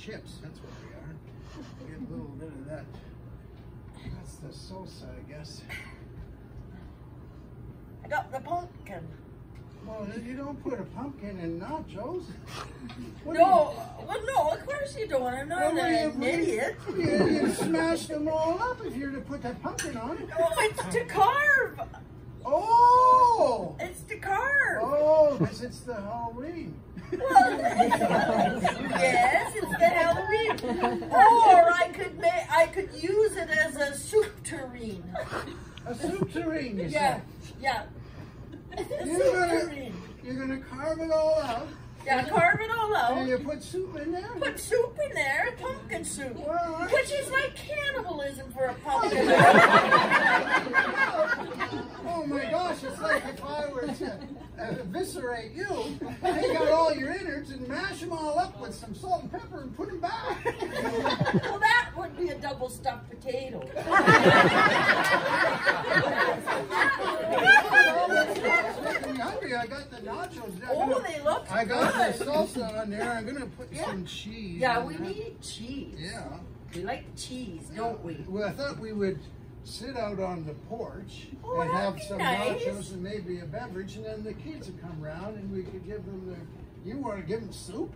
chips. That's what they are. Get a little bit of that. That's the salsa, I guess. I got the pumpkin. Well, you don't put a pumpkin in nachos. What No, well, no, of course you don't. I'm not Well, an you- idiot. you, you smash them all up if you're to put that pumpkin on it. No, it's to carve. Oh! It's to carve. Oh, because it's the Halloween. Well, yes, it's the Halloween. Or I could make, I could use it as a soup tureen. A soup tureen, you Yeah, said. yeah. A You're soup gonna, tureen. you're gonna carve it all out, Yeah, carve it all and you put soup in there. Put soup in there, pumpkin soup. Well, I- Which is like cannibalism for a pumpkin. Oh, Oh my gosh, it's like if I were to eviscerate you, take out all your innards and mash them all up with some salt and pepper and put them back. well, that would be a double stuffed potato. It's making me hungry. I got the nachos. I'm Oh, they look I got good. the salsa on there. I'm gonna put Yeah. some cheese. Yeah, we there. need cheese. Yeah. We like cheese, don't we? Well, I thought we would sit out on the porch Oh, and have some nice. nachos and maybe a beverage, and then the kids would come round and we could give them their. You want to give them soup?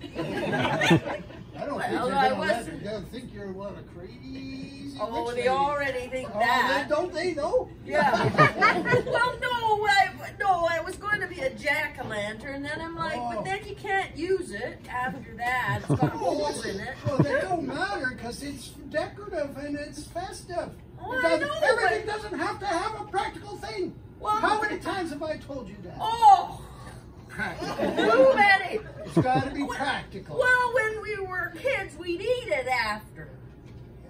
I don't think Well, they're I gonna let, they'll think you're what a crazy. Oh, they lady. already think Oh, that. they- don't they though? Yeah. well, no, I, no, I was going to be a jack o' lantern, then I'm like, Oh. but then you can't use it after that. It's got holes in it. Well, they don't matter because it's decorative and it's festive. It I doesn't- know, everything but- doesn't have to have a practical thing. Well, How many times have I told you that? Oh, Practical. too many. It's got to be practical. Well, when we were kids, we'd eat it after.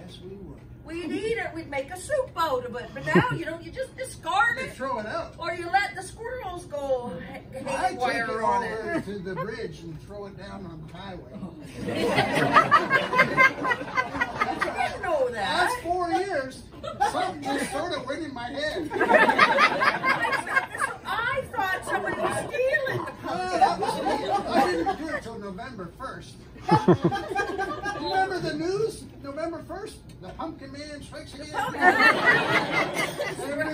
Yes, we would. We'd eat it, we'd make a soup out of it. But now, you know, you just discard it, throw it out. or you let the squirrels go I take it on over it. to the bridge and throw it down on the highway. I didn't know Last that. four years, something just sort of went in my head. I thought somebody was stealing the pumpkin. that was me. I didn't do it till November 1st. Remember the news? November 1st? The Pumpkin Man strikes again. Every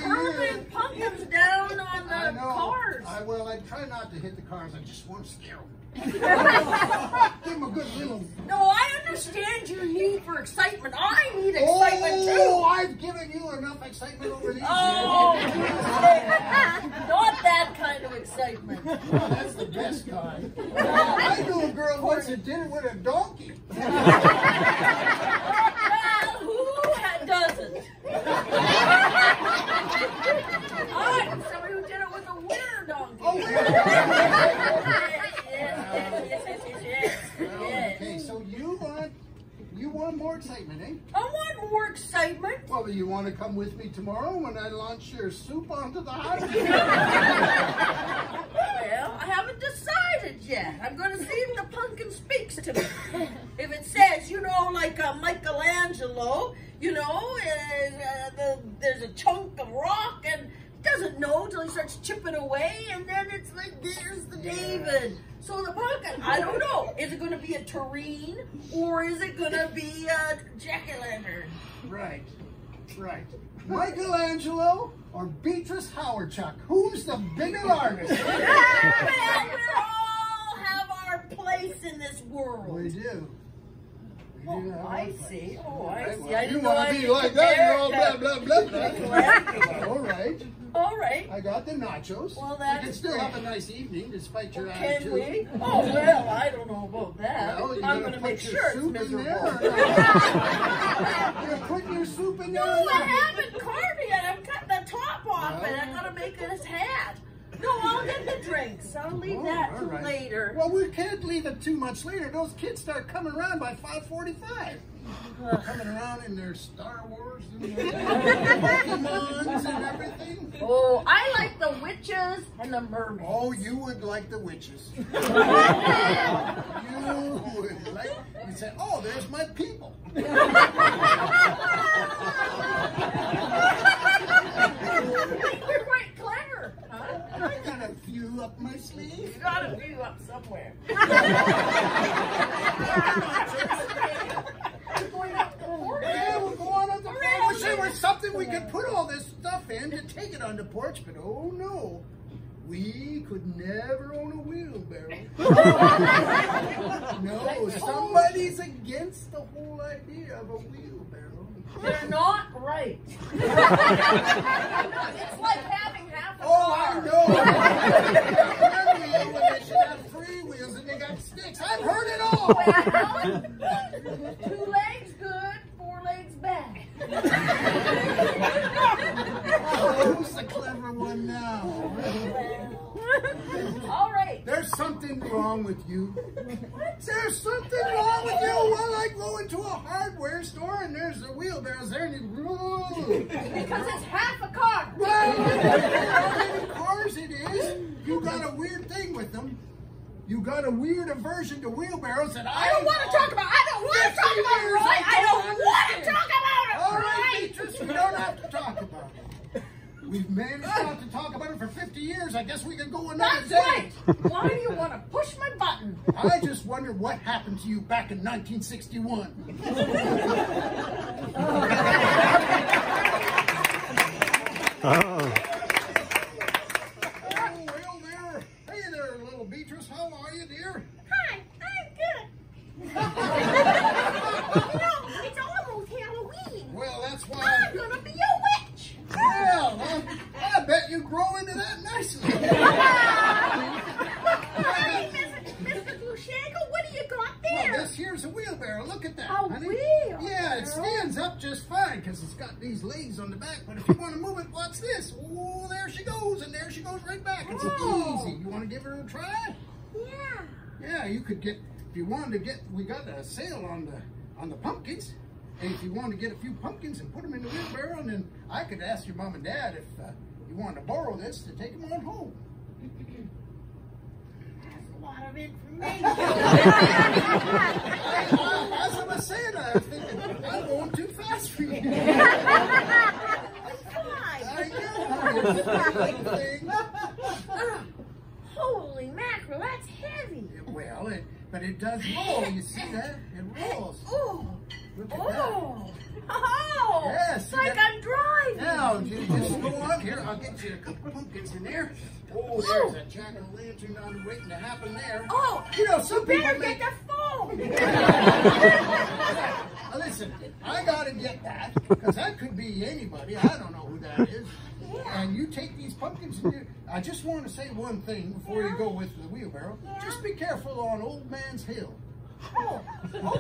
year. pumpkins down on I the know. cars. I, well, I try not to hit the cars. I just want to scare them. Give them a good little. No, I need for excitement. I need oh, excitement Oh, too. I've given you enough excitement over these Oh, years. not that kind of excitement. Oh, that's the best kind. I knew a girl once that did it with a donkey. Well, who ha- doesn't? I know somebody who did it with a winter donkey. Oh, really? Yes, yes, yes, yes, yes, yes, yes. Okay, so you want you want more excitement, eh? I want more excitement. Well, you want to come with me tomorrow when I launch your soup onto the hot Well, I haven't decided yet. I'm going to see if the pumpkin speaks to me. If it says, you know, like uh, Michelangelo, you know, uh, the, there's a chunk of rock and he doesn't know until he starts chipping away, and then it's like, there's the David. So the pumpkin, I don't know. Is it going to be a tureen or is it going to be a jack-o'-lantern? right, right. Michelangelo or Beatrice Howard Chuck? Who's the bigger artist? well, we all have our place in this world. we do. Oh, I see. Oh, I see. well, I you want to be like that? You're all blah blah blah blah. All right. All right. I got the nachos. Well, we can still great. have a nice evening despite your Can attitude. we? Oh well, I don't know about that. Well, you I'm gonna put make your sure it's soup in miserable. there or You're putting your soup in there. No, I haven't carved it yet. I'm cutting the top off it. I got to make it his hat. No, I'll get the drinks. I'll leave Oh, that till right. later. Well, we can't leave it too much later. Those kids start coming around by 5:45. Coming around in their Star Wars and their Pokemons and everything. Oh, I like the witches and the mermaids. Oh, you would like the witches. you would like. You say, "Oh, there's my people." You're quite clever, huh? I got a few up my sleeve. You got to view up somewhere. I'm not sure it on the porch, but oh no, we could never own a wheelbarrow. no, oh. somebody's against the whole idea of a wheelbarrow. They're not right. it's like having half a Oh, I car. know. One wheel when they should have three wheels and they got sticks. I've heard it all. Well, two legs good, four legs bad. Oh, who's the clever one now? All right. There's something wrong with you. There's something wrong with you. Well, I go into a hardware store and there's the wheelbarrows there and you ooh. Because it's half a car. Well, cars it is, you got a weird thing with them. You got a weird aversion to wheelbarrows that I I don't want to talk about. I don't want to talk about it, Roy. I don't want to talk about right, it, Roy. Beatrice, we don't have to talk about it. We've managed not to talk about it for 50 years. I guess we can go another That's day. right. Why do you want to push my button? I just wonder what happened to you back in 1961. Oh. Oh, well there. Hey there, little Beatrice. How are you, dear? Hi, I'm good. you know, it's almost Halloween. Well, that's I'm why. gonna be a witch. Well, uh, I bet you grow into that nicely. Hi, Mr. Mr. Glushago, what do you got Well, there? this here's a wheelbarrow. Look at that. A honey. wheelbarrow? Yeah, it stands up just fine because it's got these legs on the back. But if you want to move it, watch this. Oh, there she goes, and there she goes right back. It's easy. You want to give her a try? Yeah. Yeah, you could get if you wanted to get. We got a sale on the on the pumpkins. And if you wanted to get a few pumpkins and put them in the wheelbarrow, and then I could ask your mom and dad if uh, you wanted to borrow this to take them on home. That's a lot of information. As I was saying, I was thinking, I'm going too fast for you. Fine. I know. It's a little thing. Holy mackerel, that's heavy. Well, it, but it does roll. You see that? It rolls. Oh. Look at that. Oh. Oh. Yes, It's like that- I'm driving. Now, you just go on here. I'll get you a couple pumpkins in there. Oh, there's a jack o' lantern on waiting to happen there. Oh, You know, some people better make. get the phone. Listen, I gotta get that because that could be anybody. I don't know who that is. And you take these pumpkins and you. I just want to say one thing before you go with the wheelbarrow. Just be careful on Old Man's Hill. Oh,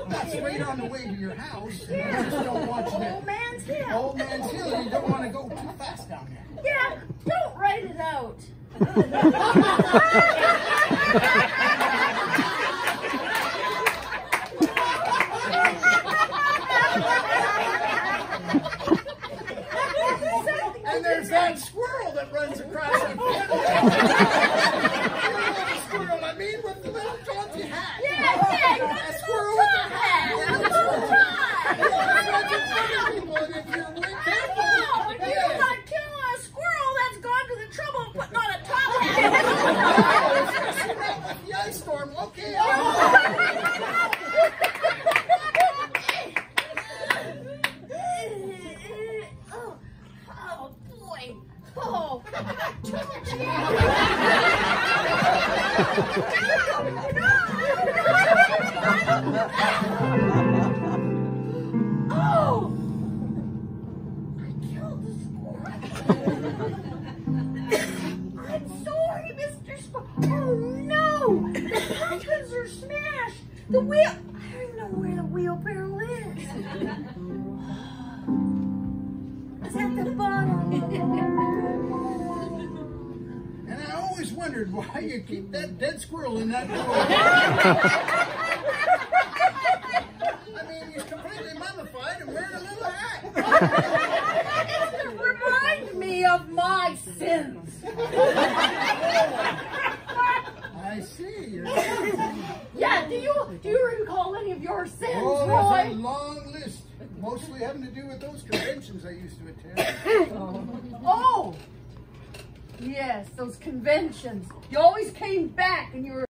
That's right on the way to your house. Yeah. you just don't want you Old man's hill. Old Man's Hill. You don't want to go too fast down there. Yeah, don't write it out. And there's that squirrel that runs across the the squirrel, I mean, with the little jaunty hat. Yeah, yeah, That squirrel with a hat. But you're not killing a squirrel that's gone to the trouble of putting on a top hat. People, and And I always wondered why you keep that dead squirrel in that drawer. I mean, he's completely mummified and wearing a little hat. It's to remind me of my sins. I see. Yeah, do you do you recall any of your sins, Oh, there's a long list, mostly having to do with those conventions I used to attend. Yes, those conventions. You always came back and you were